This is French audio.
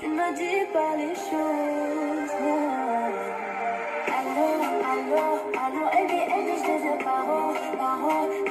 Tu ne me dis pas les choses. Allô, allô, allô, eh aidez, aidez, eh je les ai par an.